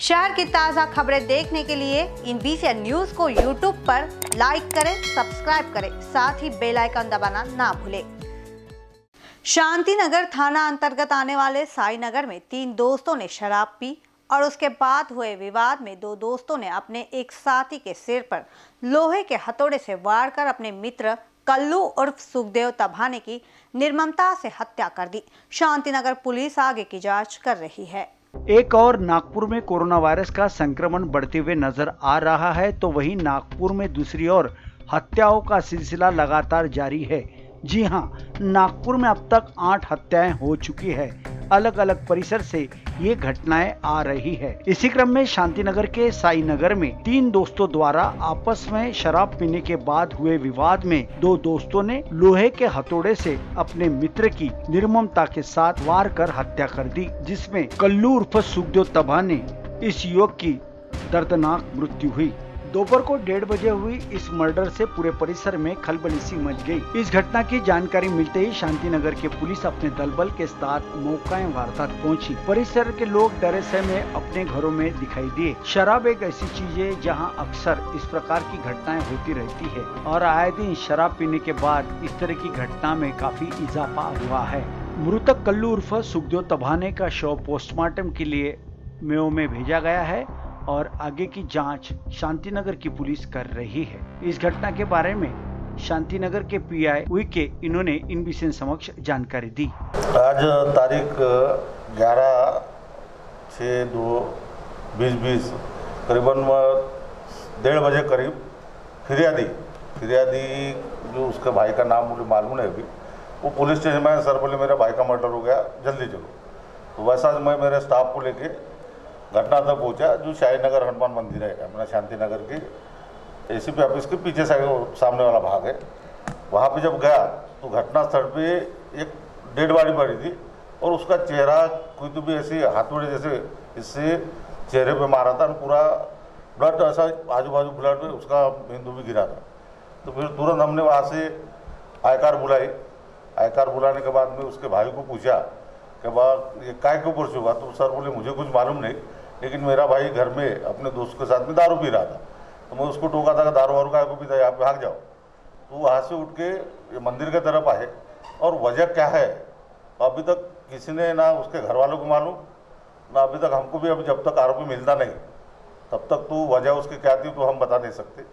शहर की ताज़ा खबरें देखने के लिए इन बीसीएन न्यूज़ को यूट्यूब पर लाइक करें सब्सक्राइब करें, साथ ही बेल आइकन दबाना ना भूलें। शांति नगर थाना अंतर्गत आने वाले साई नगर में तीन दोस्तों ने शराब पी और उसके बाद हुए विवाद में दो दोस्तों ने अपने एक साथी के सिर पर लोहे के हथौड़े से वार कर अपने मित्र कल्लू उर्फ़ सुखदेव तभाने की निर्ममता से हत्या कर दी। शांतिनगर पुलिस आगे की जाँच कर रही है। एक और नागपुर में कोरोना वायरस का संक्रमण बढ़ते हुए नज़र आ रहा है तो वहीं नागपुर में दूसरी ओर हत्याओं का सिलसिला लगातार जारी है। जी हाँ नागपुर में अब तक आठ हत्याएँ हो चुकी है। अलग अलग परिसर से ये घटनाएँ आ रही है। इसी क्रम में शांतिनगर के साई नगर में तीन दोस्तों द्वारा आपस में शराब पीने के बाद हुए विवाद में दो दोस्तों ने लोहे के हथौड़े से अपने मित्र की निर्ममता के साथ वार कर हत्या कर दी, जिसमें कल्लू उर्फ़ सुखदेव तभा ने इस युवक की दर्दनाक मृत्यु हुई। दोपहर को डेढ़ बजे हुई इस मर्डर से पूरे परिसर में खलबली सी मच गई। इस घटना की जानकारी मिलते ही शांतिनगर के पुलिस अपने दल बल के साथ मौका वारदात पहुँची। परिसर के लोग डरे से में अपने घरों में दिखाई दिए। शराब एक ऐसी चीज़ है जहाँ अक्सर इस प्रकार की घटनाएँ होती रहती है और आए दिन शराब पीने के बाद इस तरह की घटना में काफ़ी इजाफा हुआ है। मृतक कल्लू उर्फ़ सुखदेव तबाने का शव पोस्टमार्टम के लिए मेयो में भेजा गया है और आगे की जाँच शांतिनगर की पुलिस कर रही है। इस घटना के बारे में शांतिनगर के पीआई के इन्होंने इन विषय समक्ष जानकारी दी। आज तारीख 11 छः दो बीस बीस करीबन डेढ़ बजे करीब फिरियादी फिरियादी जो उसके भाई का नाम मुझे मालूम नहीं अभी, वो पुलिस स्टेशन में सर बोले मेरा भाई का मर्डर हो गया, जल्दी चलो। तो वैसा मैं मेरे स्टाफ को लेके घटना तक पहुँचा जो शाही नगर हनुमान मंदिर है, अपना शांति नगर की एसीपी ऑफ़िस के पीछे सामने वाला भाग है। वहाँ पे जब गया तो घटना स्थल पे एक डेड बॉडी पड़ी थी और उसका चेहरा कोई तो भी ऐसी हाथोड़े जैसे इससे चेहरे पे मारा था पूरा ब्लड ऐसा आजू बाजू ब्लड में उसका बिंदु भी गिरा था। तो फिर तुरंत हमने वहाँ से आयकार बुलाई। आयकार बुलाने के बाद में उसके भाई को पूछा कि बा ये काय के ऊपर से हुआ? तो सर बोले, मुझे कुछ मालूम नहीं, लेकिन मेरा भाई घर में अपने दोस्त के साथ में दारू पी रहा था। तो मैं उसको टोका था कि दारू वारू को पीता यहाँ पे भाग जाओ। तो वहाँ से उठ के मंदिर के तरफ़ आए। और वजह क्या है? तो अभी तक किसी ने ना उसके घर वालों को मालूम, ना अभी तक हमको भी अभी जब तक आरोपी मिलता नहीं, तब तक तो वजह उसकी क्या थी तो हम बता नहीं सकते।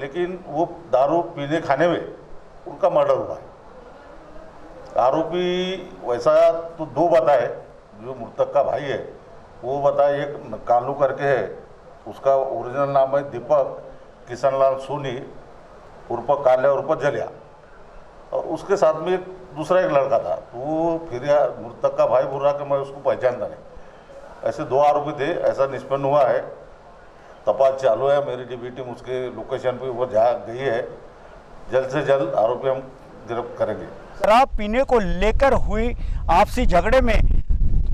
लेकिन वो दारू पीने खाने में उनका मर्डर हुआ है। आरोपी वैसा तो दो बताए, जो मृतक का भाई है, वो बताए एक कालू करके है, उसका ओरिजिनल नाम है दीपक किशनलाल सोनी, उर्फ़ काल्या उर्फ़ जलिया। और उसके साथ में एक दूसरा एक लड़का था तो वो फिर मृतक का भाई बोल रहा कि मैं उसको पहचानता नहीं। ऐसे दो आरोपी थे, ऐसा निष्पन्न हुआ है। तपास चालू है, मेरी डीबी टीम उसके लोकेशन पे वो जा गई है। जल्द से जल्द आरोपी हम गिरफ्त करेंगे। शराब पीने को लेकर हुई आपसी झगड़े में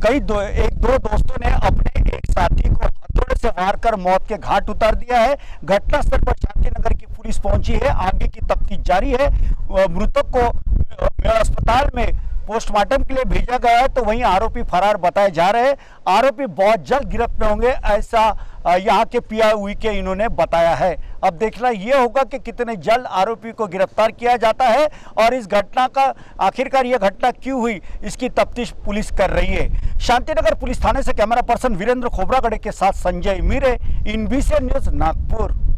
कई दो, एक दो दोस्तों ने अपने एक साथी को हथौड़े से मार कर मौत के घाट उतार दिया है। घटना स्थल पर शांतिनगर की पुलिस पहुँची है। आगे की तफ्तीश जारी है। मृतक को अस्पताल में पोस्टमार्टम के लिए भेजा गया है तो वहीं आरोपी फरार बताए जा रहे हैं। आरोपी बहुत जल्द गिरफ्त में होंगे, ऐसा यहाँ के पीआई के इन्होंने बताया है। अब देखना यह होगा कि कितने जल्द आरोपी को गिरफ़्तार किया जाता है और इस घटना का, आखिरकार यह घटना क्यों हुई, इसकी तफ्तीश पुलिस कर रही है। शांतिनगर पुलिस थाने से कैमरा पर्सन वीरेंद्र खोबरागढ़े के साथ संजय मीरे इन न्यूज़, नागपुर।